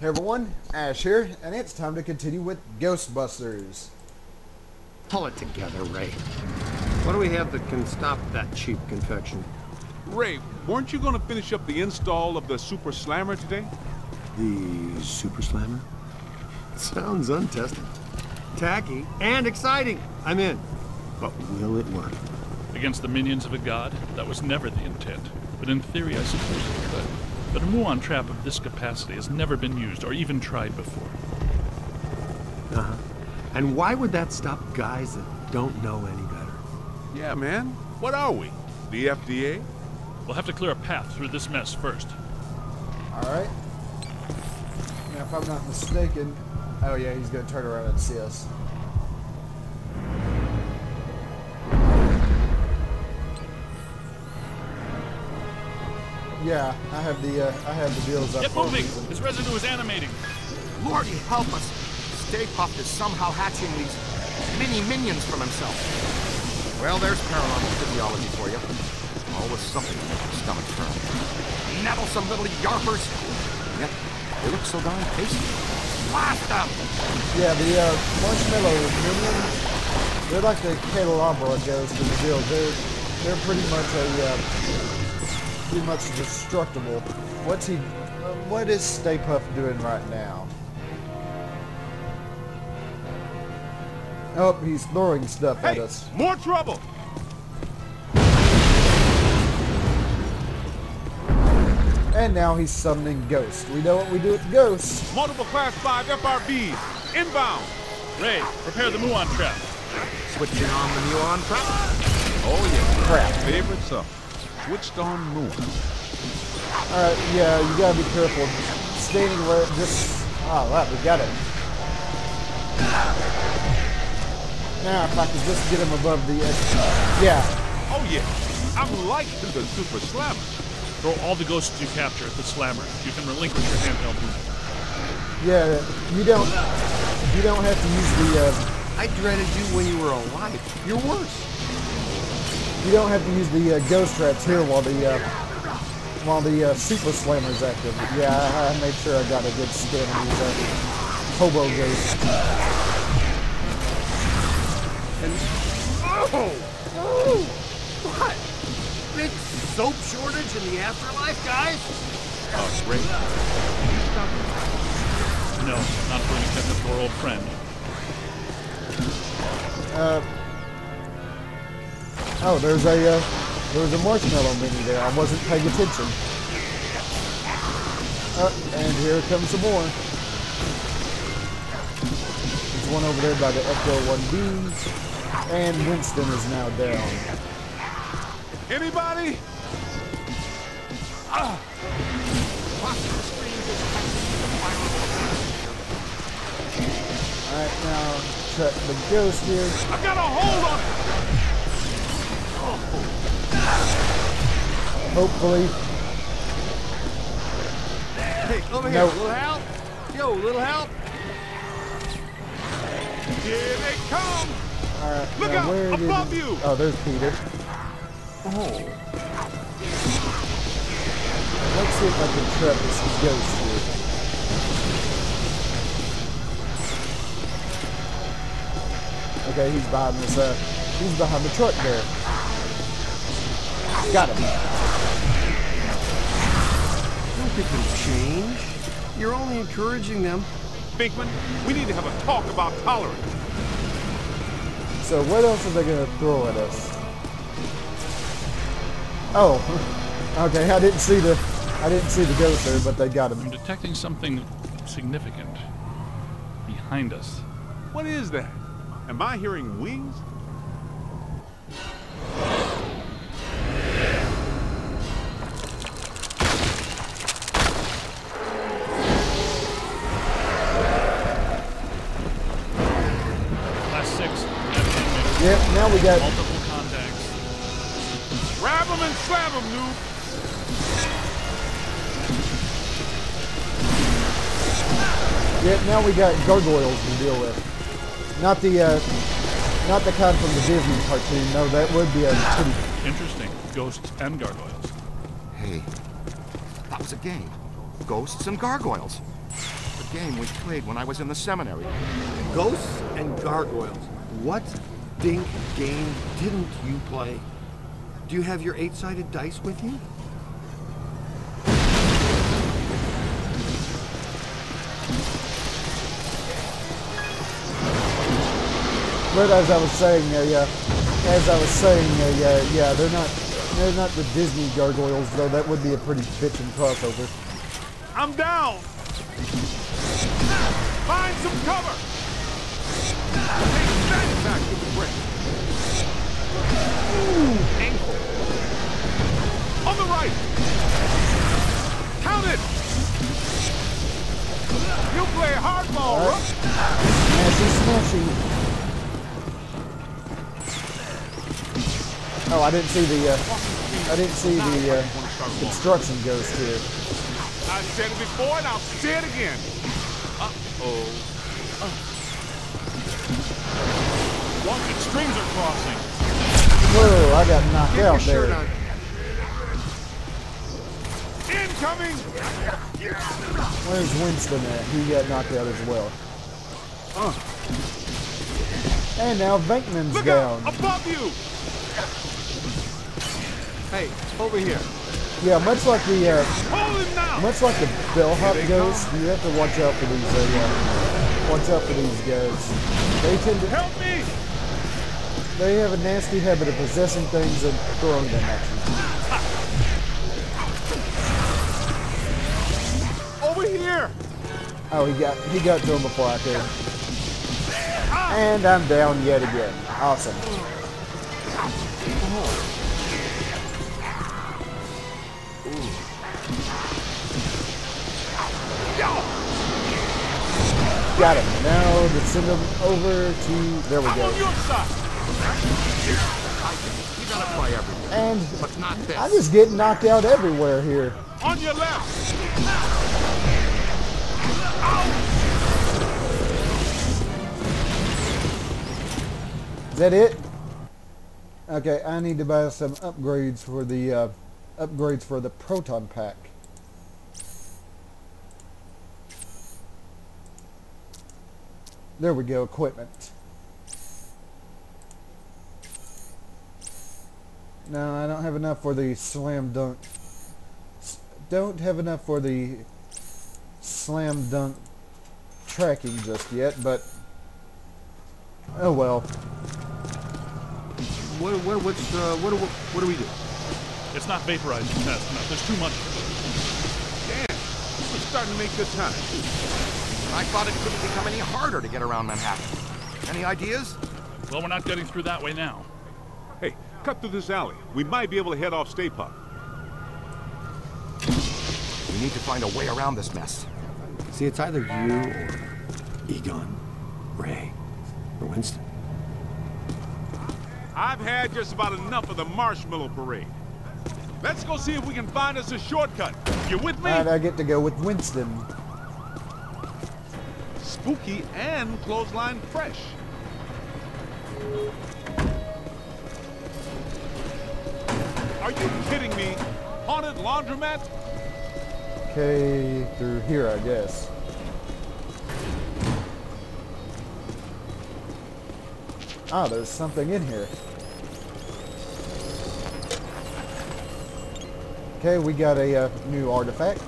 Hey everyone, Ash here, and it's time to continue with Ghostbusters. Pull it together, Ray. What do we have that can stop that cheap confection? Ray, weren't you going to finish up the install of the Super Slammer today? The Super Slammer? Sounds untested. Tacky and exciting. I'm in. But will it work? Against the minions of a god? That was never the intent. But in theory, I suppose it could. But a muon trap of this capacity has never been used or even tried before. Uh-huh. And why would that stop guys that don't know any better? Yeah, man. What are we? The FDA? We'll have to clear a path through this mess first. Alright. Now if I'm not mistaken... Oh yeah, he's gonna turn around and see us. Yeah, I have the uh, I have the deals up. Get moving! reason. This residue is animating. Lordy help us! Stay Puft is somehow hatching these mini minions from himself. Well, there's paranormal physiology for you. Always something to make your stomach turn. Nettlesome little yarpers. Yet, they look so darn tasty. Blast them! Yeah, the uh, marshmallow minions, they're like the candelabra ghost in the deal. They're they're pretty much a uh, pretty much destructible. What's he? Uh, what is Stay Puft doing right now? Oh, he's throwing stuff at us. more trouble! And now he's summoning ghosts. We know what we do with ghosts. Multiple Class 5 FRVs. Inbound. Ray, prepare the muon trap. Switching on the muon trap. Oh, yeah. Crap. Favorite song. Switched on moon. Alright, yeah, you gotta be careful. Standing where just oh wow, we got it. Now if I could just get him above the edge. Yeah. Oh, yeah. I'm liking the Super Slammer. Throw all the ghosts you capture at the slammer. You can relinquish your handheld unit. Yeah, you don't you don't have to use the uh, I dreaded you when you were alive. You're worse. You don't have to use the uh, ghost traps here while the uh, while the uh, super slammer's active. Yeah, I, I made sure I got a good skin on these uh, hobo ghosts. Oh! What? Big soap shortage in the afterlife, guys? Oh, great. No, not for an except for old friend. Uh, oh, there's a uh, there's a marshmallow mini there. I wasn't paying attention. Uh, and here comes some more. There's one over there by the Echo 1B, and Winston is now down. anybody? All right, now check the ghost here. I got a hold on it. Hopefully, Hey, over here. Little help? Yo, little help? Here they come. all right. Look now out, above you. Oh, there's Peter. Oh. Let's see if I can trap this ghost here. Okay, he's behind this, uh, he's behind the truck there. Got him. Don't get them change. You're only encouraging them. Venkman, we need to have a talk about tolerance. So what else are they gonna throw at us? Oh, okay, I didn't see the, I didn't see the ghost there, but they got him. I'm detecting something significant behind us. What is that? Am I hearing wings? We got, Multiple contacts. Grab them and slam them, noob. yep, now we got gargoyles to deal with. Not the, uh, not the kind from the Disney cartoon. No, that would be a pretty Interesting. Ghosts and gargoyles. Hey, that was a game. Ghosts and gargoyles. The game we played when I was in the seminary. Ghosts and gargoyles. What dink game didn't you play? Do you have your eight-sided dice with you? But as I was saying, uh, yeah, as I was saying, uh, yeah, yeah, they're not, they're not the Disney gargoyles, though. That would be a pretty bitchin' crossover. I'm down! Find some cover! On the right! Count it! You play hardball. Oh, I didn't see the, uh, I didn't see the uh, construction ghost here. I said it before and I'll say it again. Watch streams are crossing. Whoa, I got knocked Get your out shirt there. on. Incoming! Where's Winston at? He got knocked out as well. And now Venkman's Look down. out! Above you! Hey, over here. Yeah, much like the uh, Hold him much like the bellhop ghost, you have to watch out for these. Uh, watch out for these guys. They tend to Help me! They have a nasty habit of possessing things and throwing them at you. Over here! Oh, he got he got to him before I could. And I'm down yet again. Awesome. Got him. Now to send him over to there we go. Your side! You gotta play everything, And. I just get knocked out everywhere here. On your left! Is that it? Okay, I need to buy some upgrades for the uh, upgrades for the proton pack. There we go, equipment. No, I don't have enough for the slam dunk. Don't have enough for the slam dunk tracking just yet, but oh well. What, what, what's, uh, what, do- what do we do? It's not vaporizing fast enough. There's too much. Damn, we're starting to make good time. I thought it couldn't become any harder to get around Manhattan. Any ideas? Well, we're not getting through that way now. Hey, cut through this alley. We might be able to head off Stay Puft. We need to find a way around this mess. See, it's either you or Egon, Ray, or Winston. I've had just about enough of the marshmallow parade. Let's go see if we can find us a shortcut. You with me? And I get to go with Winston. Spooky and clothesline fresh. Are you kidding me? Haunted laundromat? Okay, through here, I guess. Ah, there's something in here. Okay, we got a uh, new artifact.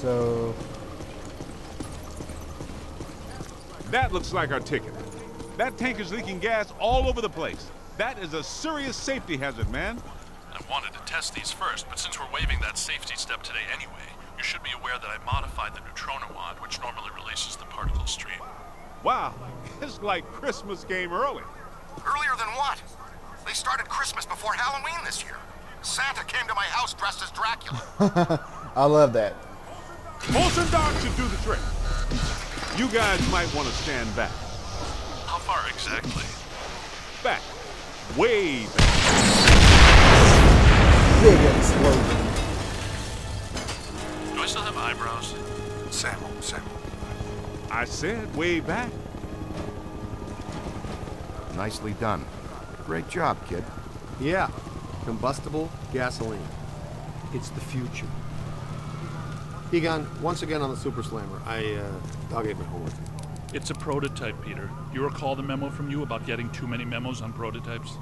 So, That looks like our ticket. That tank is leaking gas all over the place. That is a serious safety hazard, man. I wanted to test these first, but since we're waiving that safety step today anyway, you should be aware that I modified the neutrino wand, which normally releases the particle stream. Wow, it's like Christmas came early. Earlier than what? They started Christmas before Halloween this year. Santa came to my house dressed as Dracula. I love that. Boson Dart should do the trick. You guys might want to stand back. How far exactly? Back. Way back. Big explosion. Do I still have eyebrows? Samuel, Samuel. I said way back. Nicely done. Great job, kid. Yeah, combustible gasoline. It's the future. Egon, once again on the Super Slammer, I, uh, dog ate my homework. It's a prototype, Peter. Do You recall the memo from you about getting too many memos on prototypes?